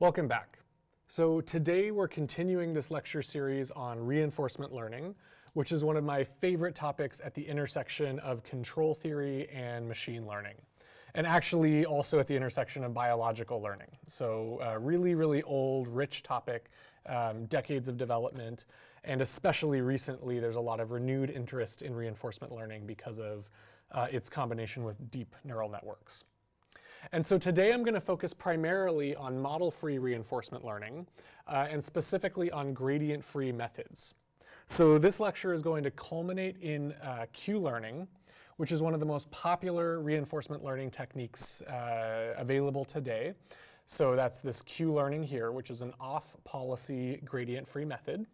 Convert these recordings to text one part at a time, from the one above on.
Welcome back. So today we're continuing this lecture series on reinforcement learning, which is one of my favorite topics at the intersection of control theory and machine learning. And actually also at the intersection of biological learning. So uh, really, really old, rich topic, um, decades of development, and especially recently there's a lot of renewed interest in reinforcement learning because of uh, its combination with deep neural networks. And so today I'm going to focus primarily on model-free reinforcement learning, uh, and specifically on gradient-free methods. So this lecture is going to culminate in uh, Q-learning, which is one of the most popular reinforcement learning techniques uh, available today. So that's this Q-learning here, which is an off-policy gradient-free method.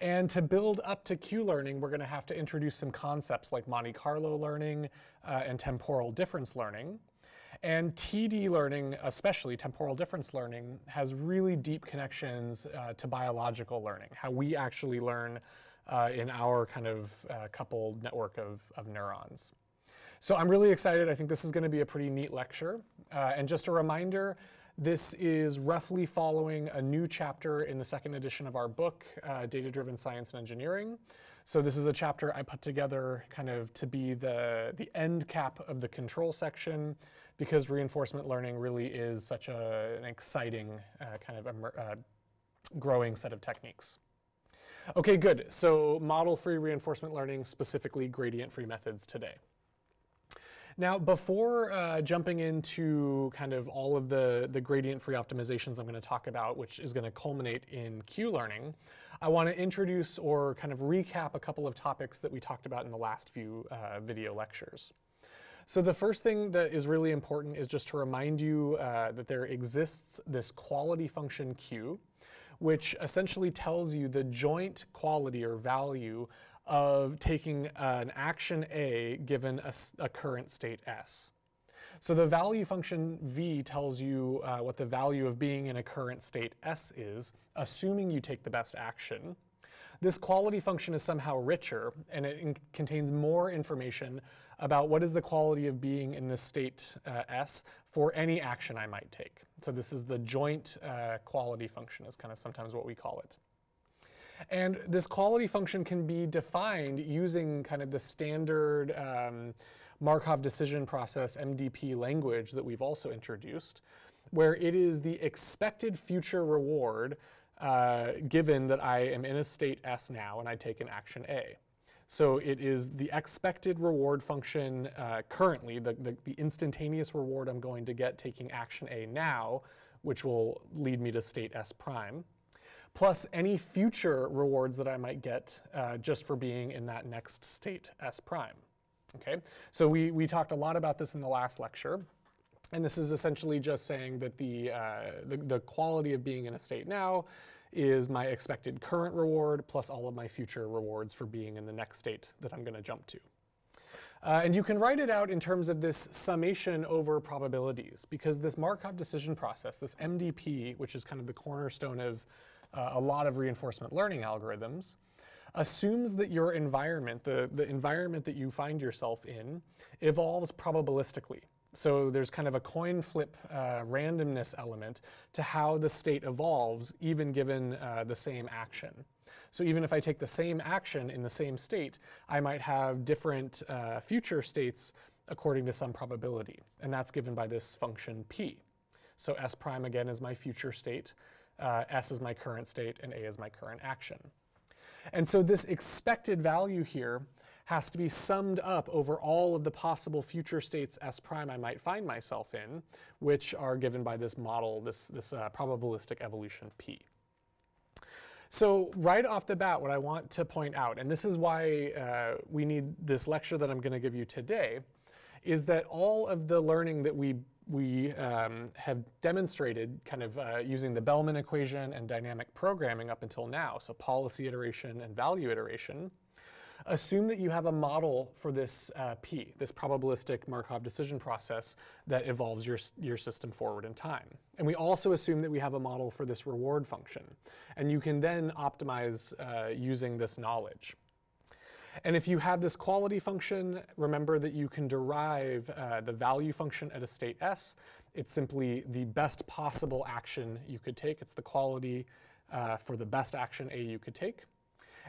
And to build up to Q-learning, we're going to have to introduce some concepts like Monte Carlo learning uh, and temporal difference learning. And TD learning, especially temporal difference learning, has really deep connections uh, to biological learning, how we actually learn uh, in our kind of uh, coupled network of, of neurons. So I'm really excited. I think this is going to be a pretty neat lecture. Uh, and just a reminder, this is roughly following a new chapter in the second edition of our book, uh, Data-Driven Science and Engineering. So this is a chapter I put together kind of to be the, the end cap of the control section because reinforcement learning really is such a, an exciting uh, kind of uh, growing set of techniques. Okay, good. So model-free reinforcement learning, specifically gradient-free methods today. Now, before uh, jumping into kind of all of the, the gradient-free optimizations I'm going to talk about, which is going to culminate in Q-learning, I want to introduce or kind of recap a couple of topics that we talked about in the last few uh, video lectures. So the first thing that is really important is just to remind you uh, that there exists this quality function Q, which essentially tells you the joint quality or value of taking an action A given a, a current state S. So the value function v tells you uh, what the value of being in a current state S is, assuming you take the best action. This quality function is somehow richer, and it contains more information about what is the quality of being in this state uh, S for any action I might take. So this is the joint uh, quality function is kind of sometimes what we call it. And this quality function can be defined using kind of the standard um, Markov decision process MDP language that we've also introduced, where it is the expected future reward uh, given that I am in a state S now and I take an action A. So it is the expected reward function uh, currently, the, the, the, instantaneous reward I'm going to get taking action A now, which will lead me to state S prime, plus any future rewards that I might get uh, just for being in that next state S prime. Okay, so we, we talked a lot about this in the last lecture. And this is essentially just saying that the, uh, the, the quality of being in a state now is my expected current reward plus all of my future rewards for being in the next state that I'm going to jump to. Uh, and you can write it out in terms of this summation over probabilities, because this Markov decision process, this MDP, which is kind of the cornerstone of uh, a lot of reinforcement learning algorithms, assumes that your environment, the, the environment that you find yourself in, evolves probabilistically. So there's kind of a coin flip uh, randomness element to how the state evolves, even given uh, the same action. So even if I take the same action in the same state, I might have different uh, future states according to some probability. And that's given by this function p. So s prime, again, is my future state. Uh, s is my current state, and a is my current action. And so this expected value here has to be summed up over all of the possible future states S prime I might find myself in, which are given by this model, this, this uh, probabilistic evolution P. So right off the bat, what I want to point out, and this is why uh, we need this lecture that I'm going to give you today, is that all of the learning that we we um, have demonstrated kind of uh, using the Bellman equation and dynamic programming up until now, so policy iteration and value iteration, assume that you have a model for this uh, P, this probabilistic Markov decision process that evolves your, your system forward in time. And we also assume that we have a model for this reward function. And you can then optimize uh, using this knowledge. And if you have this quality function, remember that you can derive uh, the value function at a state S. It's simply the best possible action you could take. It's the quality uh, for the best action A you could take.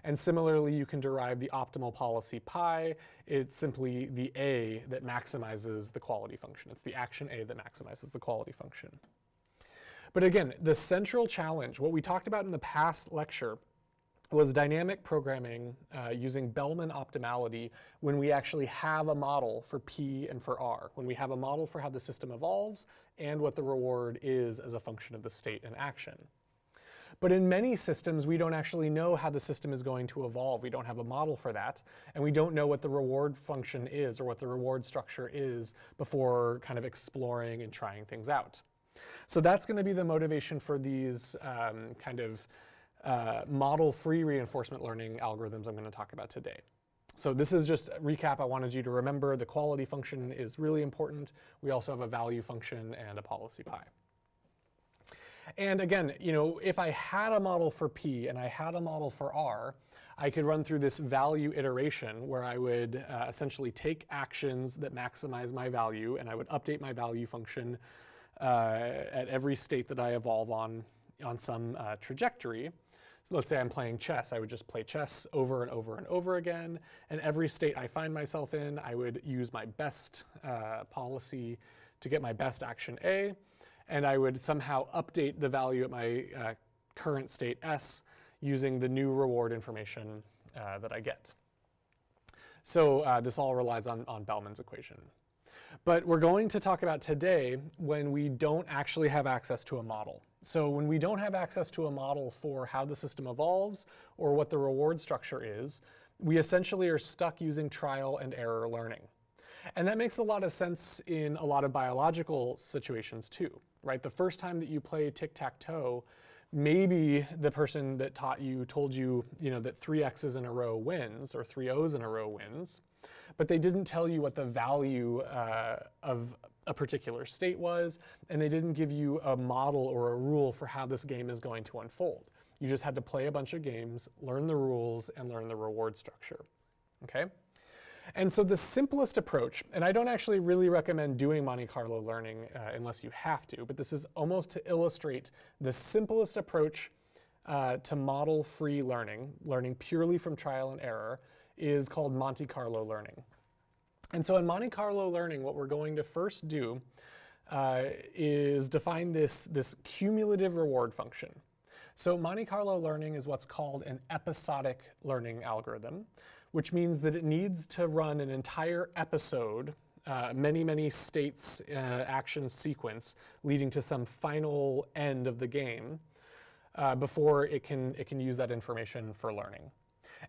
And similarly, you can derive the optimal policy pi. It's simply the A that maximizes the quality function. It's the action A that maximizes the quality function. But again, the central challenge, what we talked about in the past lecture, was dynamic programming uh, using Bellman optimality when we actually have a model for P and for R, when we have a model for how the system evolves and what the reward is as a function of the state and action. But in many systems, we don't actually know how the system is going to evolve. We don't have a model for that, and we don't know what the reward function is or what the reward structure is before kind of exploring and trying things out. So that's going to be the motivation for these um, kind of uh, model-free reinforcement learning algorithms I'm going to talk about today. So this is just a recap I wanted you to remember. The quality function is really important. We also have a value function and a policy pi. And again, you know, if I had a model for P and I had a model for R, I could run through this value iteration where I would uh, essentially take actions that maximize my value and I would update my value function uh, at every state that I evolve on on some uh, trajectory. So let's say I'm playing chess, I would just play chess over and over and over again. And every state I find myself in, I would use my best uh, policy to get my best action A and I would somehow update the value at my uh, current state S using the new reward information uh, that I get. So uh, this all relies on, on Bellman's equation. But we're going to talk about today when we don't actually have access to a model. So when we don't have access to a model for how the system evolves or what the reward structure is, we essentially are stuck using trial and error learning. And that makes a lot of sense in a lot of biological situations too right? The first time that you play tic-tac-toe, maybe the person that taught you told you, you know, that three X's in a row wins or three O's in a row wins, but they didn't tell you what the value uh, of a particular state was, and they didn't give you a model or a rule for how this game is going to unfold. You just had to play a bunch of games, learn the rules, and learn the reward structure, okay? And so the simplest approach, and I don't actually really recommend doing Monte Carlo learning uh, unless you have to, but this is almost to illustrate the simplest approach uh, to model-free learning, learning purely from trial and error, is called Monte Carlo learning. And so in Monte Carlo learning, what we're going to first do uh, is define this, this cumulative reward function. So Monte Carlo learning is what's called an episodic learning algorithm which means that it needs to run an entire episode, uh, many, many states uh, action sequence leading to some final end of the game uh, before it can, it can use that information for learning.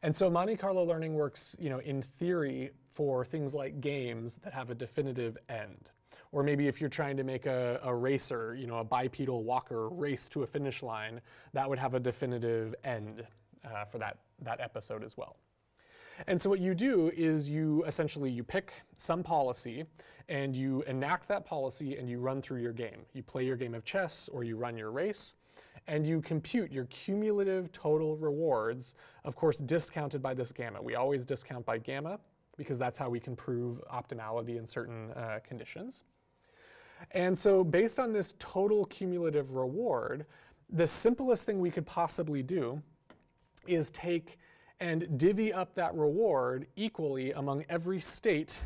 And so Monte Carlo learning works, you know, in theory for things like games that have a definitive end. Or maybe if you're trying to make a, a racer, you know, a bipedal walker race to a finish line, that would have a definitive end uh, for that, that episode as well. And so what you do is you essentially you pick some policy and you enact that policy and you run through your game. You play your game of chess or you run your race and you compute your cumulative total rewards, of course discounted by this gamma. We always discount by gamma because that's how we can prove optimality in certain uh, conditions. And so based on this total cumulative reward, the simplest thing we could possibly do is take and divvy up that reward equally among every state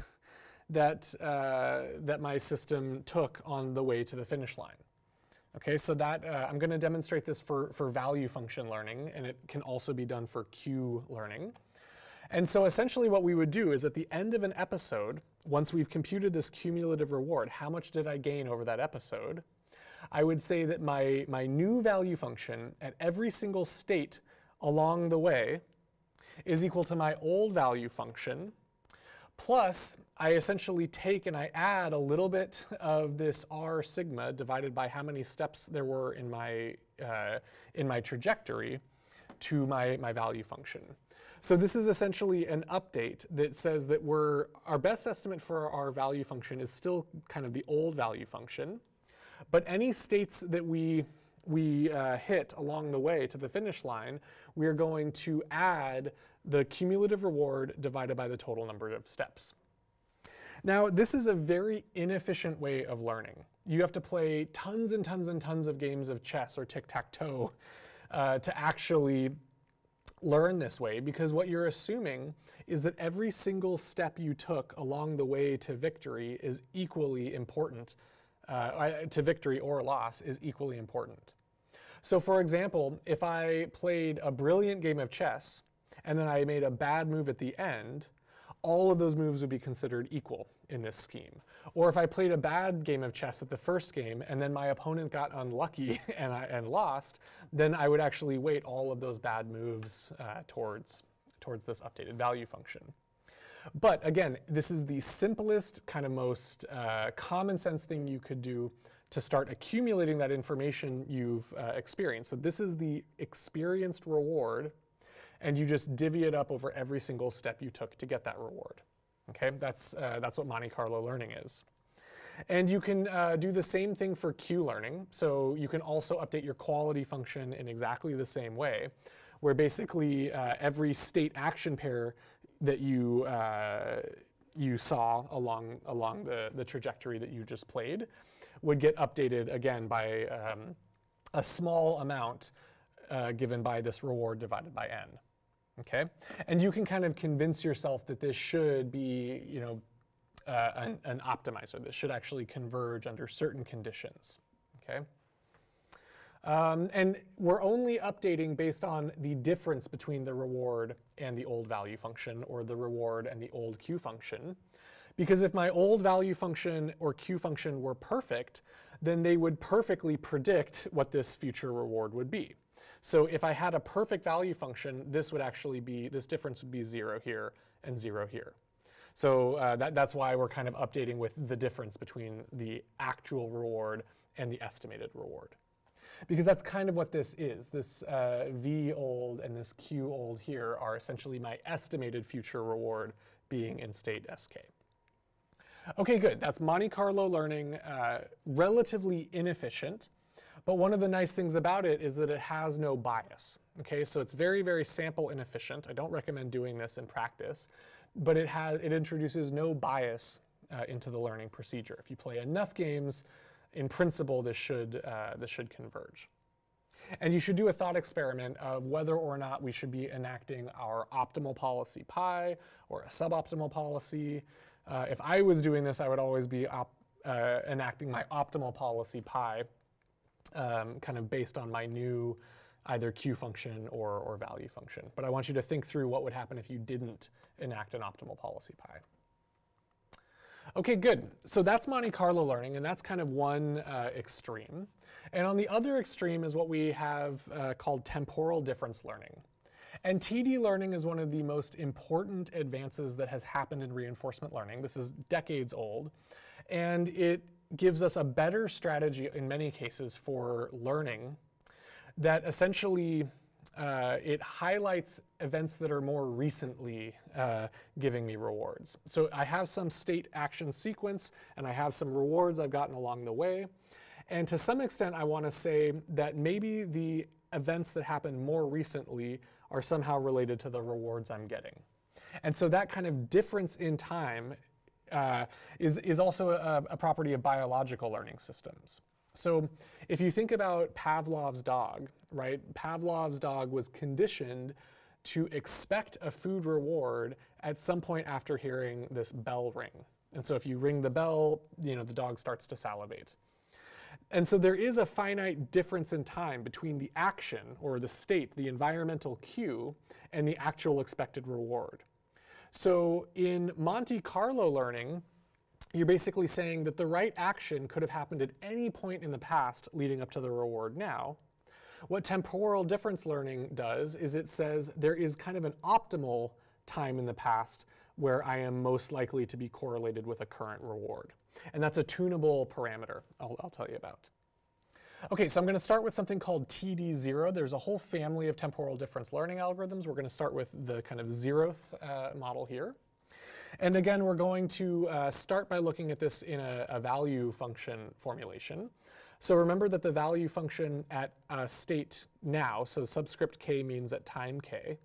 that, uh, that my system took on the way to the finish line. Okay, so that, uh, I'm gonna demonstrate this for, for value function learning, and it can also be done for Q learning. And so essentially what we would do is at the end of an episode, once we've computed this cumulative reward, how much did I gain over that episode? I would say that my, my new value function at every single state along the way is equal to my old value function, plus I essentially take and I add a little bit of this r sigma divided by how many steps there were in my, uh, in my trajectory to my, my value function. So this is essentially an update that says that we're, our best estimate for our value function is still kind of the old value function, but any states that we, we uh, hit along the way to the finish line, we're going to add the cumulative reward divided by the total number of steps. Now, this is a very inefficient way of learning. You have to play tons and tons and tons of games of chess or tic-tac-toe uh, to actually learn this way because what you're assuming is that every single step you took along the way to victory is equally important, uh, to victory or loss is equally important. So for example, if I played a brilliant game of chess and then I made a bad move at the end, all of those moves would be considered equal in this scheme. Or if I played a bad game of chess at the first game and then my opponent got unlucky and, I, and lost, then I would actually weight all of those bad moves uh, towards, towards this updated value function. But again, this is the simplest, kind of most uh, common sense thing you could do to start accumulating that information you've uh, experienced. So this is the experienced reward, and you just divvy it up over every single step you took to get that reward. Okay, that's, uh, that's what Monte Carlo learning is. And you can uh, do the same thing for Q learning. So you can also update your quality function in exactly the same way, where basically uh, every state action pair that you, uh, you saw along, along the, the trajectory that you just played would get updated again by um, a small amount uh, given by this reward divided by n. Okay, and you can kind of convince yourself that this should be, you know, uh, an, an optimizer. This should actually converge under certain conditions. Okay. Um, and we're only updating based on the difference between the reward and the old value function or the reward and the old q function. Because if my old value function or q function were perfect, then they would perfectly predict what this future reward would be. So if I had a perfect value function, this would actually be, this difference would be zero here and zero here. So uh, that, that's why we're kind of updating with the difference between the actual reward and the estimated reward. Because that's kind of what this is. This uh, V old and this Q old here are essentially my estimated future reward being in state SK. Okay, good. That's Monte Carlo learning, uh, relatively inefficient. But one of the nice things about it is that it has no bias. Okay, so it's very, very sample inefficient. I don't recommend doing this in practice, but it has it introduces no bias uh, into the learning procedure. If you play enough games, in principle, this should uh, this should converge. And you should do a thought experiment of whether or not we should be enacting our optimal policy pi or a suboptimal policy. Uh, if I was doing this, I would always be uh, enacting my optimal policy pi, um, kind of based on my new either Q function or, or value function. But I want you to think through what would happen if you didn't enact an optimal policy pi. Okay, good. So that's Monte Carlo learning, and that's kind of one uh, extreme. And on the other extreme is what we have uh, called temporal difference learning. And TD learning is one of the most important advances that has happened in reinforcement learning. This is decades old. And it gives us a better strategy in many cases for learning that essentially uh, it highlights events that are more recently uh, giving me rewards. So I have some state action sequence and I have some rewards I've gotten along the way. And to some extent, I want to say that maybe the events that happen more recently are somehow related to the rewards I'm getting. And so that kind of difference in time uh, is, is also a, a property of biological learning systems. So if you think about Pavlov's dog, right? Pavlov's dog was conditioned to expect a food reward at some point after hearing this bell ring. And so if you ring the bell, you know, the dog starts to salivate. And so there is a finite difference in time between the action or the state, the environmental cue, and the actual expected reward. So in Monte Carlo learning, you're basically saying that the right action could have happened at any point in the past leading up to the reward now. What temporal difference learning does is it says there is kind of an optimal time in the past where I am most likely to be correlated with a current reward. And that's a tunable parameter I'll, I'll tell you about. Okay, so I'm going to start with something called TD0. There's a whole family of temporal difference learning algorithms. We're going to start with the kind of zeroth uh, model here. And again, we're going to uh, start by looking at this in a, a, value function formulation. So remember that the value function at state now, so subscript k means at time k.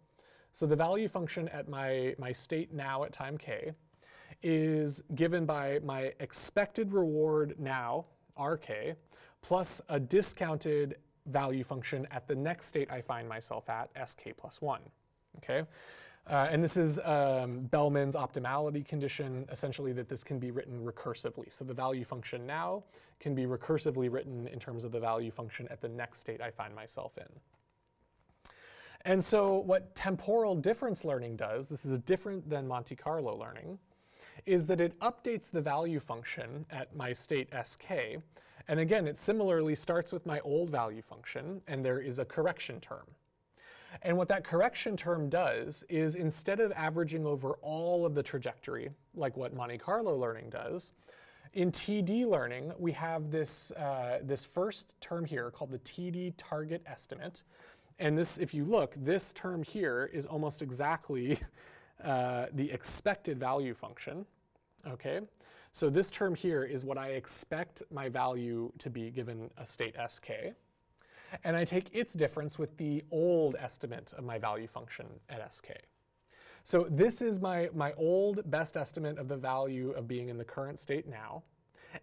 So the value function at my, my state now at time k is given by my expected reward now, rk, plus a discounted value function at the next state I find myself at, sk plus 1. Okay? Uh, and this is um, Bellman's optimality condition, essentially that this can be written recursively. So the value function now can be recursively written in terms of the value function at the next state I find myself in. And so what temporal difference learning does, this is different than Monte Carlo learning, is that it updates the value function at my state sk. And again, it similarly starts with my old value function, and there is a correction term. And what that correction term does is instead of averaging over all of the trajectory, like what Monte Carlo learning does, in TD learning, we have this, uh, this first term here called the TD target estimate. And this, if you look, this term here is almost exactly uh, the expected value function. Okay, so this term here is what I expect my value to be given a state sk and I take its difference with the old estimate of my value function at sk. So this is my, my old best estimate of the value of being in the current state now.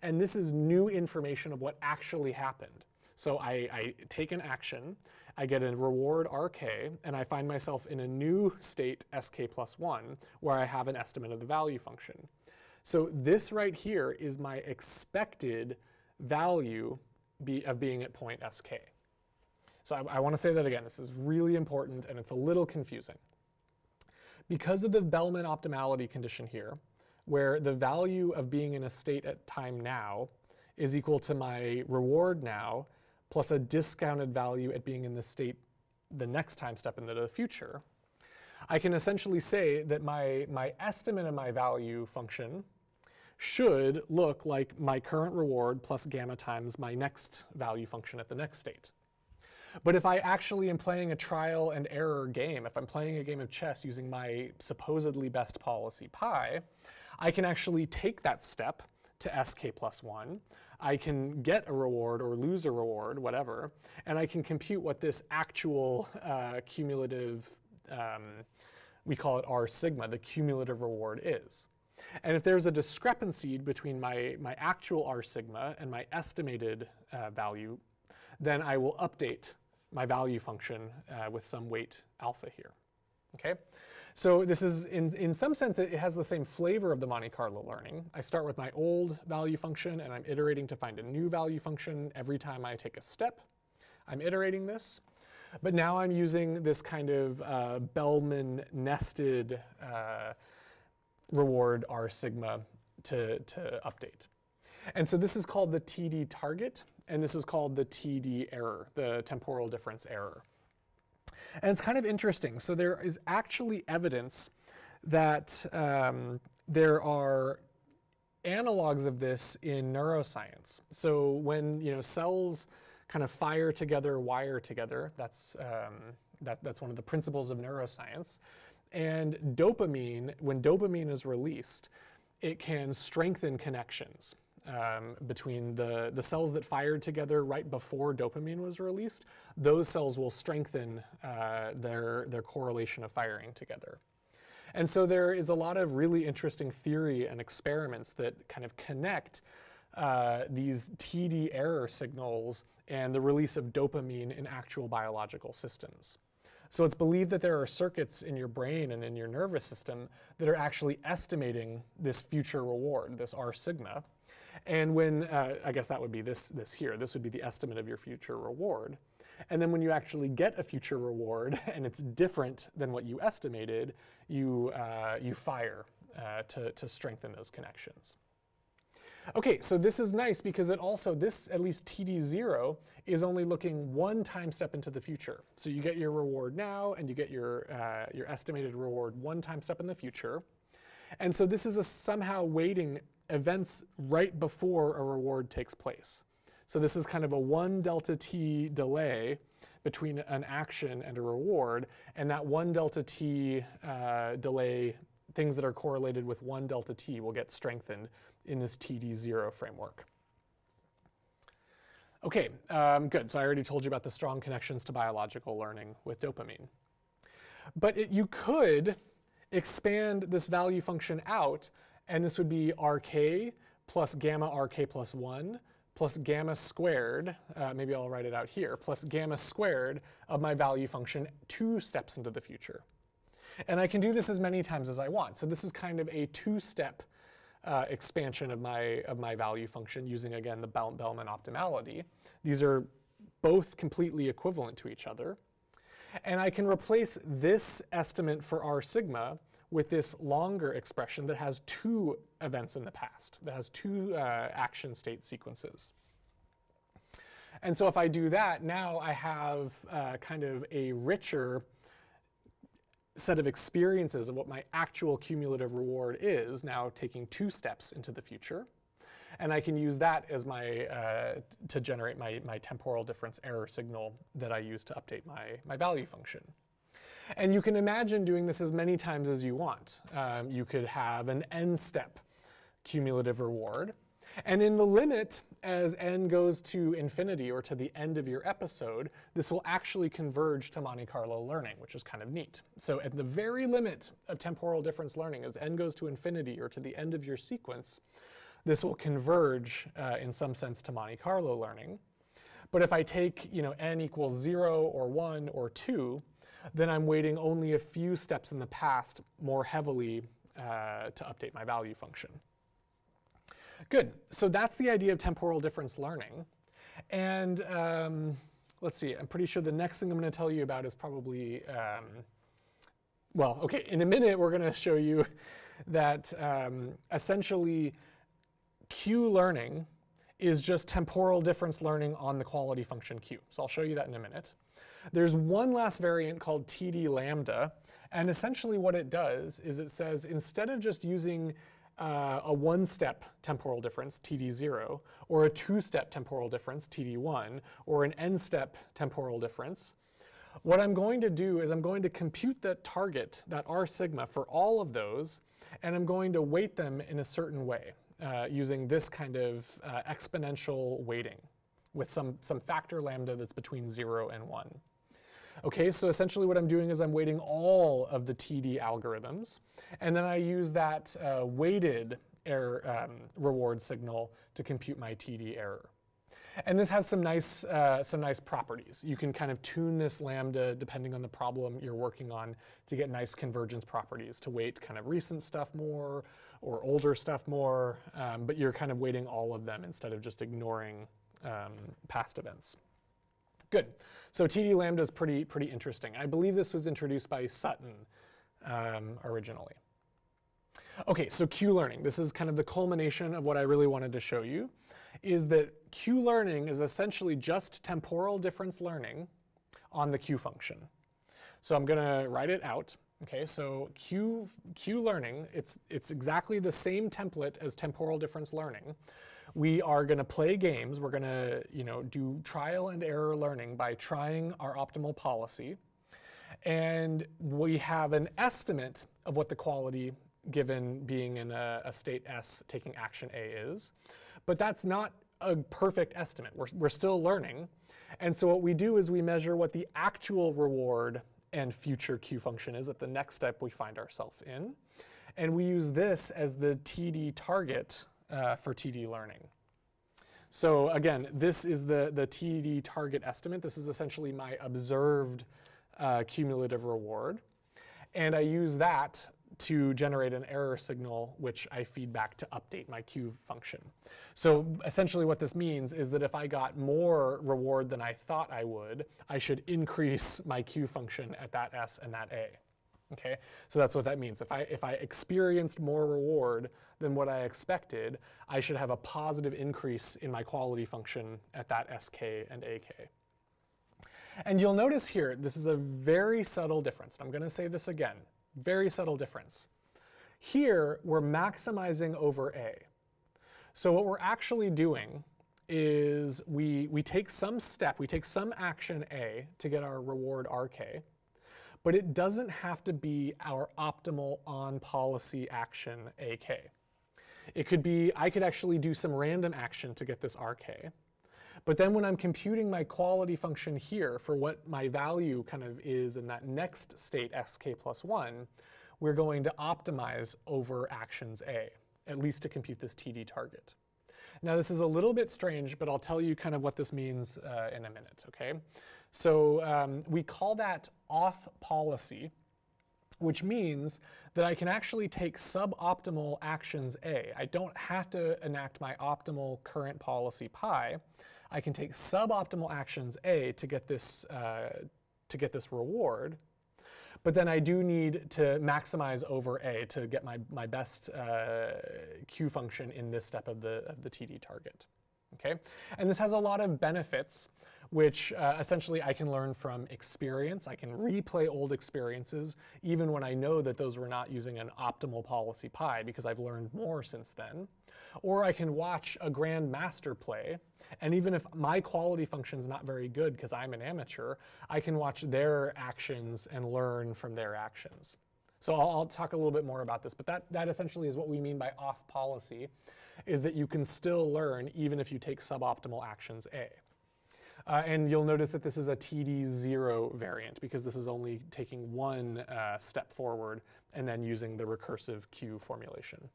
And this is new information of what actually happened. So I, I take an action, I get a reward rk, and I find myself in a new state sk plus 1 where I have an estimate of the value function. So this right here is my expected value be, of being at point sk. So I, I want to say that again. This is really important and it's a little confusing. Because of the Bellman optimality condition here, where the value of being in a state at time now is equal to my reward now plus a discounted value at being in the state the next time step into the future, I can essentially say that my, my estimate of my value function should look like my current reward plus gamma times my next value function at the next state. But if I actually am playing a trial and error game, if I'm playing a game of chess using my supposedly best policy pi, I can actually take that step to sk plus 1. I can get a reward or lose a reward, whatever, and I can compute what this actual uh, cumulative, um, we call it r sigma, the cumulative reward is. And if there's a discrepancy between my, my actual r sigma and my estimated uh, value, then I will update my value function uh, with some weight alpha here. Okay, so this is in, in some sense it has the same flavor of the Monte Carlo learning. I start with my old value function and I'm iterating to find a new value function every time I take a step. I'm iterating this. But now I'm using this kind of uh, Bellman nested uh, reward our sigma to, to update. And so this is called the TD target, and this is called the TD error, the temporal difference error. And it's kind of interesting. So there is actually evidence that um, there are analogs of this in neuroscience. So when you know cells kind of fire together, wire together, that's, um, that, that's one of the principles of neuroscience. And dopamine, when dopamine is released, it can strengthen connections um, between the, the cells that fired together right before dopamine was released, those cells will strengthen uh, their, their correlation of firing together. And so there is a lot of really interesting theory and experiments that kind of connect uh, these TD error signals and the release of dopamine in actual biological systems. So it's believed that there are circuits in your brain and in your nervous system that are actually estimating this future reward, this R sigma. And when, uh, I guess that would be this, this here, this would be the estimate of your future reward. And then when you actually get a future reward and it's different than what you estimated, you, uh, you fire uh, to, to strengthen those connections. Okay, so this is nice because it also, this at least TD0 is only looking one time step into the future. So you get your reward now and you get your, uh, your estimated reward one time step in the future. And so this is a somehow weighting events right before a reward takes place. So this is kind of a one delta t delay between an action and a reward, and that one delta t uh, delay, things that are correlated with one delta t will get strengthened in this TD0 framework. Okay, um, good. So I already told you about the strong connections to biological learning with dopamine. But it, you could expand this value function out, and this would be rk plus gamma rk plus 1 plus gamma squared, uh, maybe I'll write it out here, plus gamma squared of my value function two steps into the future. And I can do this as many times as I want. So this is kind of a two-step uh, expansion of my, of my value function using, again, the Bellman optimality. These are both completely equivalent to each other. And I can replace this estimate for r sigma with this longer expression that has two events in the past, that has two uh, action state sequences. And so if I do that, now I have uh, kind of a richer set of experiences of what my actual cumulative reward is, now taking two steps into the future. And I can use that as my, uh, to generate my, my temporal difference error signal that I use to update my, my value function. And you can imagine doing this as many times as you want. Um, you could have an n-step cumulative reward. And in the limit, as n goes to infinity or to the end of your episode, this will actually converge to Monte Carlo learning, which is kind of neat. So at the very limit of temporal difference learning, as n goes to infinity or to the end of your sequence, this will converge uh, in some sense to Monte Carlo learning. But if I take you know, n equals 0 or 1 or 2, then I'm weighting only a few steps in the past more heavily uh, to update my value function. Good, so that's the idea of temporal difference learning. And um, let's see, I'm pretty sure the next thing I'm going to tell you about is probably, um, well, okay, in a minute we're going to show you that um, essentially Q learning is just temporal difference learning on the quality function Q. So I'll show you that in a minute. There's one last variant called TD lambda, and essentially what it does is it says instead of just using uh, a one-step temporal difference, TD0, or a two-step temporal difference, TD1, or an n-step temporal difference, what I'm going to do is I'm going to compute that target, that r sigma, for all of those, and I'm going to weight them in a certain way uh, using this kind of uh, exponential weighting with some, some factor lambda that's between 0 and 1. Okay, so essentially what I'm doing is I'm weighting all of the TD algorithms, and then I use that uh, weighted error um, reward signal to compute my TD error. And this has some nice, uh, some nice properties. You can kind of tune this lambda depending on the problem you're working on to get nice convergence properties, to weight kind of recent stuff more or older stuff more, um, but you're kind of weighting all of them instead of just ignoring um, past events. Good. So TD lambda is pretty, pretty interesting. I believe this was introduced by Sutton um, originally. Okay, so Q learning. This is kind of the culmination of what I really wanted to show you, is that Q learning is essentially just temporal difference learning on the Q function. So I'm going to write it out. Okay, so Q, Q learning, it's, it's exactly the same template as temporal difference learning, we are going to play games. We're going to, you know, do trial and error learning by trying our optimal policy. And we have an estimate of what the quality given being in a, a state S taking action A is. But that's not a perfect estimate. We're, we're still learning. And so what we do is we measure what the actual reward and future Q function is at the next step we find ourselves in. And we use this as the TD target uh, for TD learning. So again, this is the, the TD target estimate. This is essentially my observed uh, cumulative reward. And I use that to generate an error signal, which I feed back to update my Q function. So essentially what this means is that if I got more reward than I thought I would, I should increase my Q function at that S and that A. Okay, so that's what that means. If I, if I experienced more reward than what I expected, I should have a positive increase in my quality function at that SK and AK. And you'll notice here, this is a very subtle difference. I'm going to say this again, very subtle difference. Here, we're maximizing over A. So what we're actually doing is we, we take some step, we take some action A to get our reward RK, but it doesn't have to be our optimal on policy action AK. It could be, I could actually do some random action to get this RK, But then when I'm computing my quality function here for what my value kind of is in that next state, sk plus 1, we're going to optimize over actions A, at least to compute this TD target. Now this is a little bit strange, but I'll tell you kind of what this means uh, in a minute, okay? So um, we call that off policy, which means that I can actually take suboptimal actions A. I don't have to enact my optimal current policy pi. I can take suboptimal actions A to get this, uh, to get this reward. But then I do need to maximize over A to get my, my best uh, Q function in this step of the, of the TD target. Okay? And this has a lot of benefits which uh, essentially I can learn from experience. I can replay old experiences, even when I know that those were not using an optimal policy pi, because I've learned more since then. Or I can watch a grand master play, and even if my quality function is not very good because I'm an amateur, I can watch their actions and learn from their actions. So I'll, I'll, talk a little bit more about this, but that, that essentially is what we mean by off policy, is that you can still learn even if you take suboptimal actions A. Uh, and you'll notice that this is a TD0 variant because this is only taking one uh, step forward and then using the recursive Q formulation.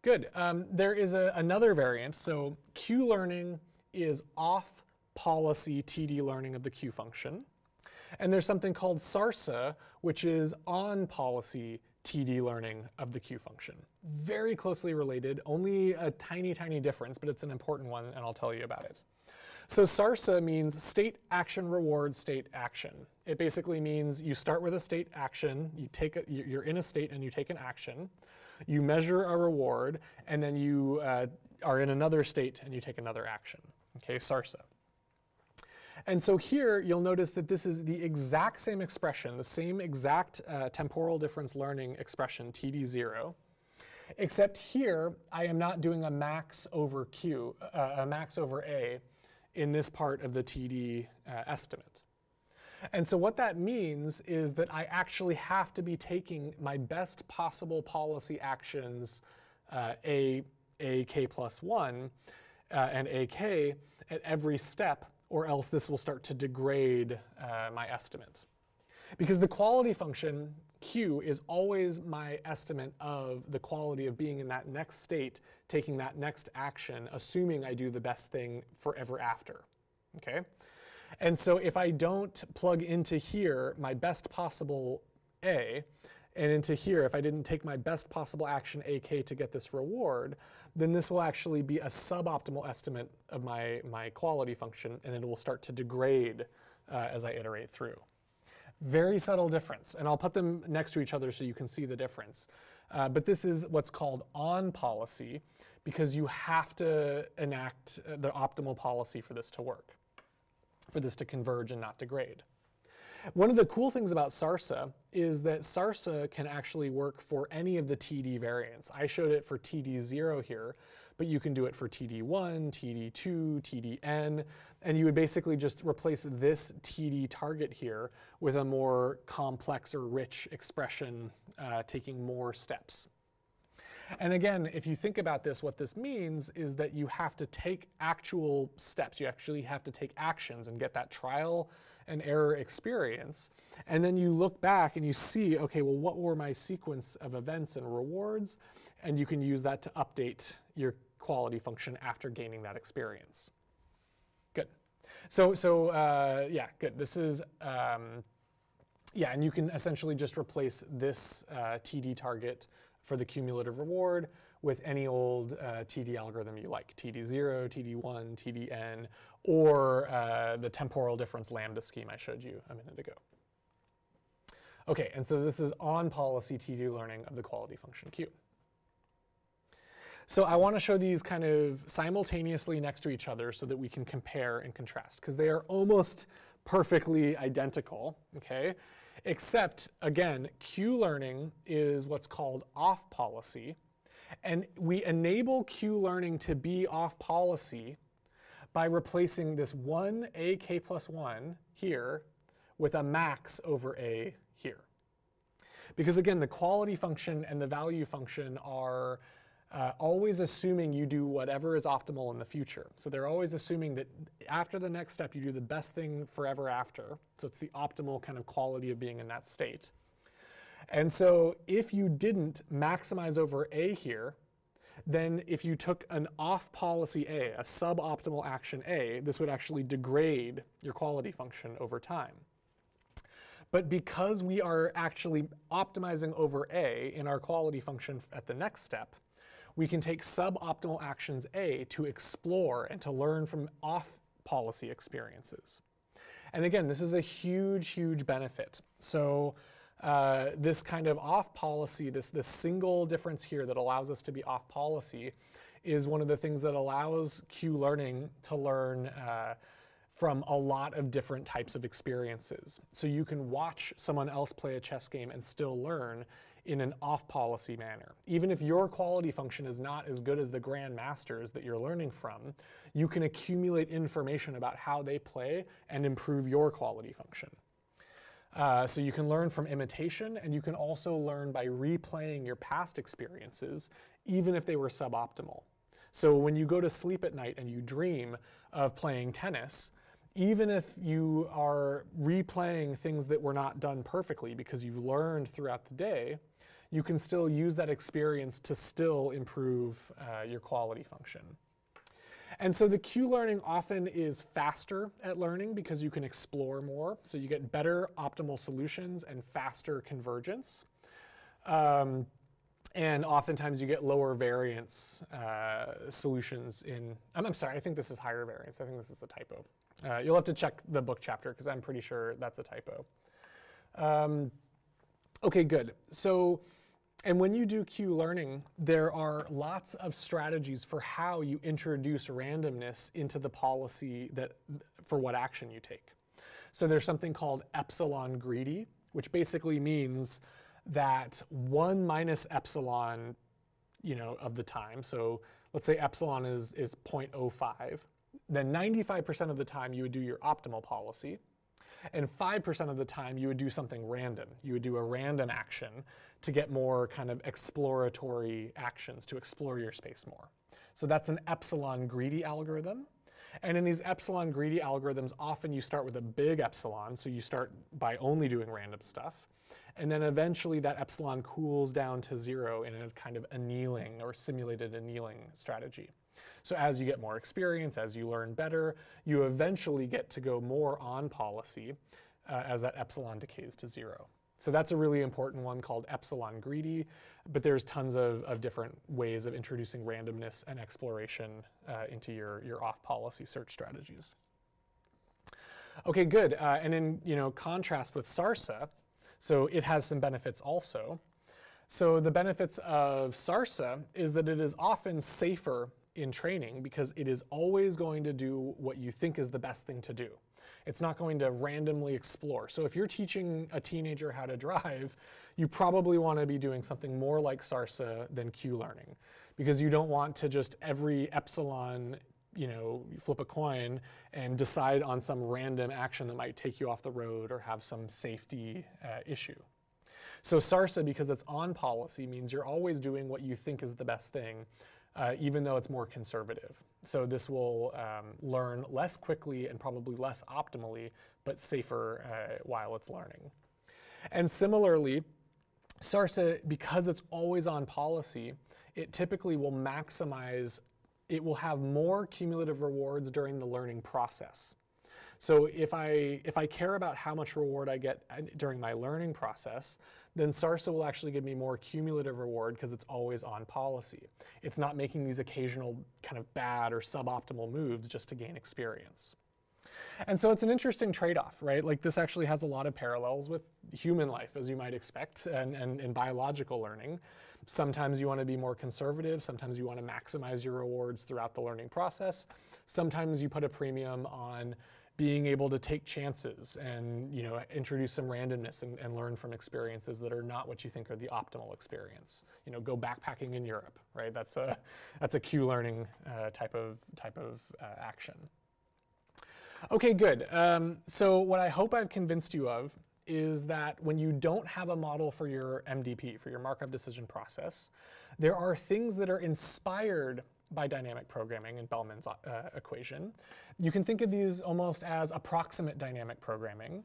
Good. Um, there is a, another variant. So Q learning is off policy TD learning of the Q function. And there's something called SARSA, which is on policy TD learning of the Q function. Very closely related, only a tiny, tiny difference, but it's an important one, and I'll tell you about it. So SARSA means state action reward state action. It basically means you start with a state action, you take a, you're in a state and you take an action, you measure a reward, and then you uh, are in another state and you take another action. Okay, SARSA. And so here you'll notice that this is the exact same expression, the same exact uh, temporal difference learning expression, TD0, except here I am not doing a max over Q, uh, a max over A, in this part of the TD uh, estimate. And so what that means is that I actually have to be taking my best possible policy actions, uh, A, AK plus 1 uh, and AK at every step, or else this will start to degrade uh, my estimate. Because the quality function Q is always my estimate of the quality of being in that next state, taking that next action, assuming I do the best thing forever after. Okay? And so if I don't plug into here my best possible A, and into here, if I didn't take my best possible action AK to get this reward, then this will actually be a suboptimal estimate of my, my quality function, and it will start to degrade uh, as I iterate through. Very subtle difference, and I'll put them next to each other so you can see the difference. Uh, but this is what's called on policy because you have to enact uh, the optimal policy for this to work, for this to converge and not degrade. One of the cool things about SARSA is that SARSA can actually work for any of the TD variants. I showed it for TD0 here, but you can do it for TD1, TD2, TDN, and you would basically just replace this TD target here with a more complex or rich expression uh, taking more steps. And again, if you think about this, what this means is that you have to take actual steps. You actually have to take actions and get that trial and error experience. And then you look back and you see, okay, well, what were my sequence of events and rewards? And you can use that to update your quality function after gaining that experience. Good. So, so uh, yeah, good. This is, um, yeah, and you can essentially just replace this uh, TD target for the cumulative reward with any old uh, TD algorithm you like, TD0, TD1, TDN, or uh, the temporal difference lambda scheme I showed you a minute ago. Okay, and so this is on policy TD learning of the quality function Q. So I want to show these kind of simultaneously next to each other so that we can compare and contrast, because they are almost perfectly identical, okay? Except, again, Q learning is what's called off policy, and we enable Q learning to be off policy by replacing this 1 a k plus 1 here with a max over a here. Because again, the quality function and the value function are uh, always assuming you do whatever is optimal in the future. So they're always assuming that after the next step, you do the best thing forever after. So it's the optimal kind of quality of being in that state. And so if you didn't maximize over A here, then if you took an off policy A, a suboptimal action A, this would actually degrade your quality function over time. But because we are actually optimizing over A in our quality function at the next step, we can take suboptimal actions A to explore and to learn from off policy experiences. And again, this is a huge, huge benefit. So uh, this kind of off policy, this, this single difference here that allows us to be off policy is one of the things that allows Q learning to learn uh, from a lot of different types of experiences. So you can watch someone else play a chess game and still learn in an off policy manner. Even if your quality function is not as good as the grandmasters that you're learning from, you can accumulate information about how they play and improve your quality function. Uh, so you can learn from imitation, and you can also learn by replaying your past experiences, even if they were suboptimal. So when you go to sleep at night and you dream of playing tennis, even if you are replaying things that were not done perfectly because you've learned throughout the day, you can still use that experience to still improve uh, your quality function. And so the Q learning often is faster at learning because you can explore more. So you get better optimal solutions and faster convergence. Um, and oftentimes you get lower variance uh, solutions in, I'm, I'm, sorry, I think this is higher variance. I think this is a typo. Uh, you'll have to check the book chapter because I'm pretty sure that's a typo. Um, okay, good. So and when you do Q learning, there are lots of strategies for how you introduce randomness into the policy that for what action you take. So there's something called epsilon greedy, which basically means that 1 minus epsilon, you know, of the time. So let's say epsilon is, is 0.05. Then 95% of the time you would do your optimal policy. And 5% of the time, you would do something random. You would do a random action to get more kind of exploratory actions, to explore your space more. So that's an epsilon greedy algorithm. And in these epsilon greedy algorithms, often you start with a big epsilon, so you start by only doing random stuff. And then eventually that epsilon cools down to zero in a kind of annealing or simulated annealing strategy. So as you get more experience, as you learn better, you eventually get to go more on policy uh, as that epsilon decays to zero. So that's a really important one called epsilon greedy, but there's tons of, of different ways of introducing randomness and exploration uh, into your, your off-policy search strategies. Okay, good. Uh, and in you know contrast with SARSA, so it has some benefits also. So the benefits of SARSA is that it is often safer in training because it is always going to do what you think is the best thing to do. It's not going to randomly explore. So if you're teaching a teenager how to drive, you probably want to be doing something more like SARSA than Q learning because you don't want to just every epsilon you know, flip a coin and decide on some random action that might take you off the road or have some safety uh, issue. So SARSA, because it's on policy, means you're always doing what you think is the best thing uh, even though it's more conservative. So this will um, learn less quickly and probably less optimally, but safer uh, while it's learning. And similarly, SARSA, because it's always on policy, it typically will maximize, it will have more cumulative rewards during the learning process. So if I, if I care about how much reward I get uh, during my learning process, then SARSA will actually give me more cumulative reward because it's always on policy. It's not making these occasional kind of bad or suboptimal moves just to gain experience. And so it's an interesting trade-off, right? Like this actually has a lot of parallels with human life, as you might expect, and, and, and biological learning. Sometimes you want to be more conservative. Sometimes you want to maximize your rewards throughout the learning process. Sometimes you put a premium on being able to take chances and you know introduce some randomness and, and, learn from experiences that are not what you think are the optimal experience. You know, go backpacking in Europe, right? That's a that's a Q learning uh, type of type of uh, action. Okay, good. Um, so what I hope I've convinced you of is that when you don't have a model for your MDP, for your Markov decision process, there are things that are inspired by dynamic programming and Bellman's uh, equation. You can think of these almost as approximate dynamic programming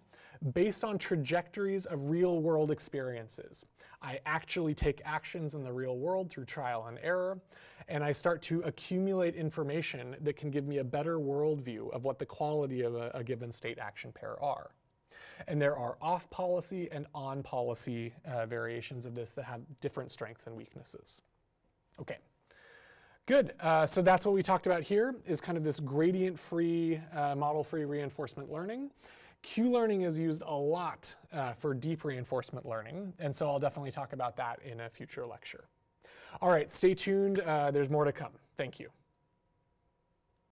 based on trajectories of real world experiences. I actually take actions in the real world through trial and error, and I start to accumulate information that can give me a better worldview of what the quality of a, a given state action pair are. And there are off policy and on policy uh, variations of this that have different strengths and weaknesses. Okay. Good. Uh, so that's what we talked about here is kind of this gradient-free, uh, model-free reinforcement learning. Q-learning is used a lot uh, for deep reinforcement learning, and so I'll definitely talk about that in a future lecture. All right, stay tuned. Uh, there's more to come. Thank you.